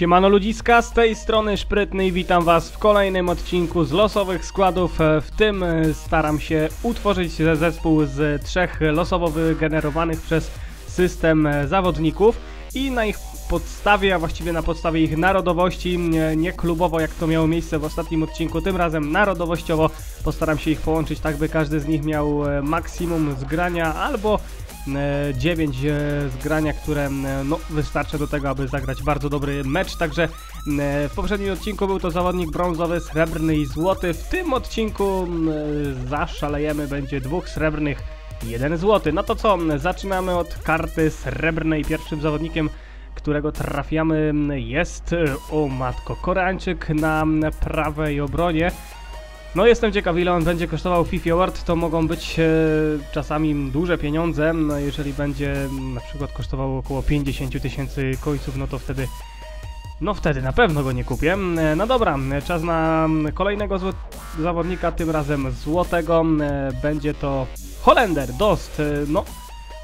Siemano ludziska, z tej strony Szprytny i witam was w kolejnym odcinku z losowych składów. E, W tym e, staram się utworzyć zespół z trzech losowo wygenerowanych przez system e, zawodników i na ich podstawie, a właściwie na podstawie ich narodowości, nie, klubowo jak to miało miejsce w ostatnim odcinku, tym razem narodowościowo postaram się ich połączyć tak, by każdy z nich miał maksimum zgrania albo 9 zgrania, które e, no, wystarczy do tego, aby zagrać bardzo dobry mecz. Także e, w poprzednim odcinku był to zawodnik brązowy, srebrny i złoty. W tym odcinku e, zaszalejemy, będzie dwóch srebrnych, jeden złoty. No to co, zaczynamy od karty srebrnej. Pierwszym zawodnikiem którego trafiamy jest, o matko, Koreańczyk na prawej obronie. No jestem ciekaw ile on będzie kosztował FIFA Award, to mogą być e, czasami duże pieniądze, no jeżeli będzie na przykład kosztował około 50 tysięcy końców, no to wtedy no wtedy na pewno go nie kupię. E, No dobra, czas na kolejnego zawodnika, tym razem złotego, e, będzie to Holender, Dost, E, no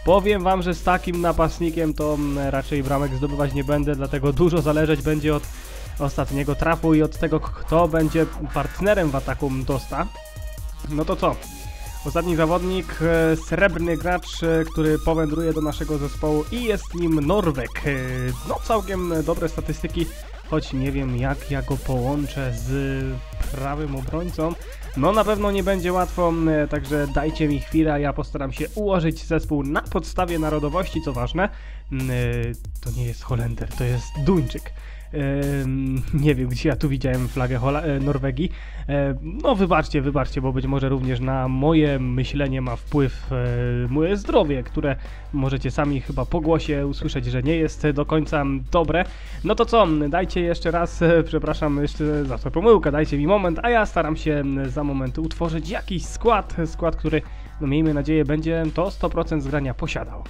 Powiem wam, że z takim napastnikiem to mm, raczej bramek zdobywać nie będę, dlatego dużo zależeć będzie od ostatniego trafu i od tego, kto będzie partnerem w ataku Dosta. No to co? Ostatni zawodnik, e, srebrny gracz, e, który powędruje do naszego zespołu i jest nim Norwek. E, No całkiem dobre statystyki, choć nie wiem jak ja go połączę z prawym obrońcą. No na pewno nie będzie łatwo, także dajcie mi chwilę, ja postaram się ułożyć zespół na podstawie narodowości, co ważne. Mm, To nie jest Holender, to jest Duńczyk. Nie wiem, gdzie ja tu widziałem flagę e, Norwegii. No wybaczcie, wybaczcie, bo być może również na moje myślenie ma wpływ e, moje zdrowie, które możecie sami chyba po głosie usłyszeć, że nie jest do końca dobre. No to co, dajcie jeszcze raz, e, przepraszam jeszcze za tę pomyłkę, dajcie mi moment, a ja staram się za moment utworzyć jakiś skład, skład, który, no miejmy nadzieję, będzie to 100% zgrania posiadał.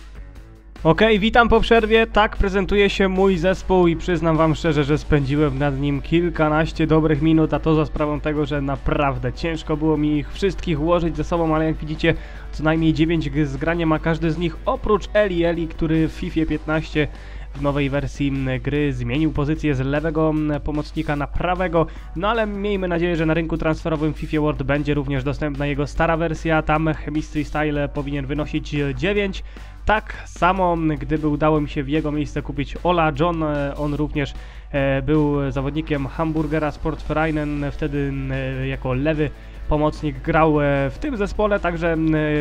Okej, witam po przerwie. Tak prezentuje się mój zespół i przyznam wam szczerze, że spędziłem nad nim kilkanaście dobrych minut, a to za sprawą tego, że naprawdę ciężko było mi ich wszystkich ułożyć ze sobą, ale jak widzicie, co najmniej 9 zgrania ma każdy z nich, oprócz Eli Eli, który w FIFA 15 w nowej wersji gry zmienił pozycję z lewego pomocnika na prawego, no ale miejmy nadzieję, że na rynku transferowym FIFA World będzie również dostępna jego stara wersja, tam Chemistry Style powinien wynosić e, 9. Tak samo, gdyby udało mi się w jego miejsce kupić Ola John, e, on również e, był zawodnikiem Hamburgera Sportvereinen, wtedy e, jako lewy pomocnik grał w tym zespole, także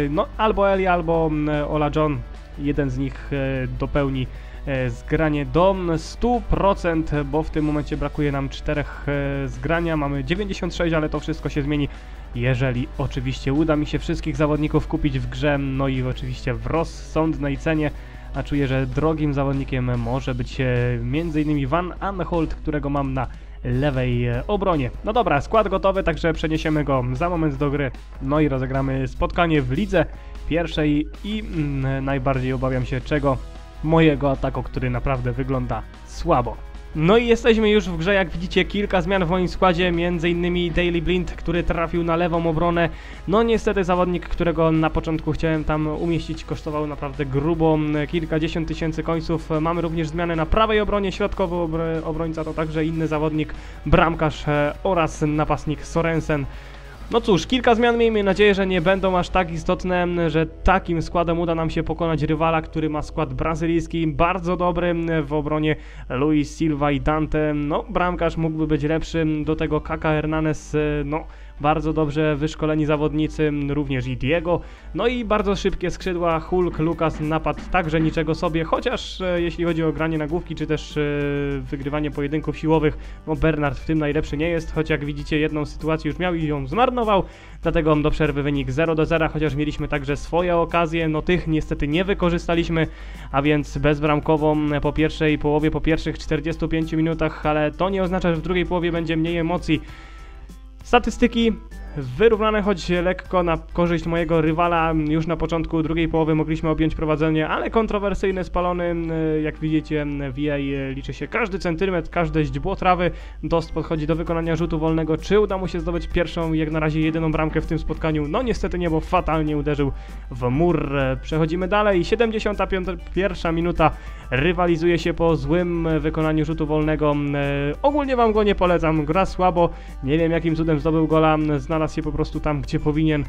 no, albo Eli, albo Ola John, jeden z nich dopełni zgranie do 100%, bo w tym momencie brakuje nam czterech e, zgrania, mamy 96, ale to wszystko się zmieni, jeżeli oczywiście uda mi się wszystkich zawodników kupić w grze, no i oczywiście w rozsądnej cenie, a czuję, że drogim zawodnikiem może być e, m.in. Van Anholt, którego mam na lewej e, obronie. No dobra, skład gotowy, także przeniesiemy go za moment do gry, no i rozegramy spotkanie w lidze pierwszej i mm, najbardziej obawiam się czego mojego ataku, który naprawdę wygląda słabo. No i jesteśmy już w grze, jak widzicie kilka zmian w moim składzie, m.in. Daily Blind, który trafił na lewą obronę. No niestety zawodnik, którego na początku chciałem tam umieścić, kosztował naprawdę grubo kilkadziesiąt tysięcy końców. Mamy również zmianę na prawej obronie, środkowy obr- obrońca to także inny zawodnik, bramkarz e, oraz napastnik Sorensen. No cóż, kilka zmian miejmy nadzieję, że nie będą aż tak istotne, że takim składem uda nam się pokonać rywala, który ma skład brazylijski, bardzo dobry w obronie Luis Silva i Dante. No, bramkarz mógłby być lepszy, do tego Kaka Hernandez, no bardzo dobrze wyszkoleni zawodnicy, również i Diego. No i bardzo szybkie skrzydła, Hulk, Lukas, napad także niczego sobie, chociaż e, jeśli chodzi o granie na główki, czy też e, wygrywanie pojedynków siłowych, no Bernard w tym najlepszy nie jest, choć jak widzicie jedną sytuację już miał i ją zmarnował, dlatego do przerwy wynik 0 do 0, chociaż mieliśmy także swoje okazje, no tych niestety nie wykorzystaliśmy, a więc bezbramkową po pierwszej połowie, po pierwszych 45 minutach, ale to nie oznacza, że w drugiej połowie będzie mniej emocji. Statystyki wyrównane, choć lekko na korzyść mojego rywala. Już na początku drugiej połowy mogliśmy objąć prowadzenie, ale kontrowersyjny, spalony. Jak widzicie, VA liczy się każdy centymetr, każde źdźbło trawy. Dost podchodzi do wykonania rzutu wolnego. Czy uda mu się zdobyć pierwszą, jak na razie jedyną bramkę w tym spotkaniu? No niestety nie, bo fatalnie uderzył w mur. Przechodzimy dalej. 71 minuta rywalizuje się po złym wykonaniu rzutu wolnego. E, Ogólnie wam go nie polecam. Gra słabo. Nie wiem jakim cudem zdobył gola. Znalazł się po prostu tam, gdzie powinien.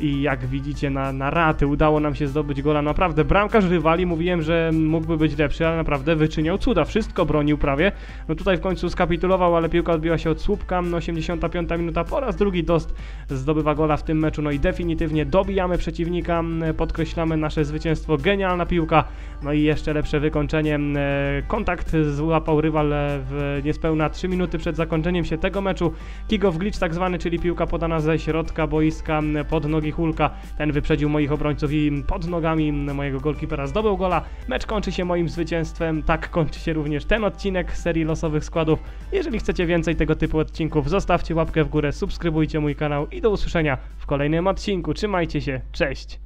I jak widzicie na, na raty udało nam się zdobyć gola. Naprawdę bramkarz rywali. Mówiłem, że mógłby być lepszy, ale naprawdę wyczyniał cuda. Wszystko bronił prawie. No tutaj w końcu skapitulował, ale piłka odbiła się od słupka. No 85 minuta po raz drugi Dost zdobywa gola w tym meczu. No i definitywnie dobijamy przeciwnika. Podkreślamy nasze zwycięstwo. Genialna piłka. No i jeszcze lepsze wykończenie. E, Kontakt złapał rywal w niespełna 3 minuty przed zakończeniem się tego meczu. Kick-off glitch tak zwany, czyli piłka podana ze środka boiska pod nogi Hulka. Ten wyprzedził moich obrońców i pod nogami mojego golkipera zdobył gola. Mecz kończy się moim zwycięstwem. Tak kończy się również ten odcinek serii losowych składów. Jeżeli chcecie więcej tego typu odcinków, zostawcie łapkę w górę, subskrybujcie mój kanał i do usłyszenia w kolejnym odcinku. Trzymajcie się, cześć!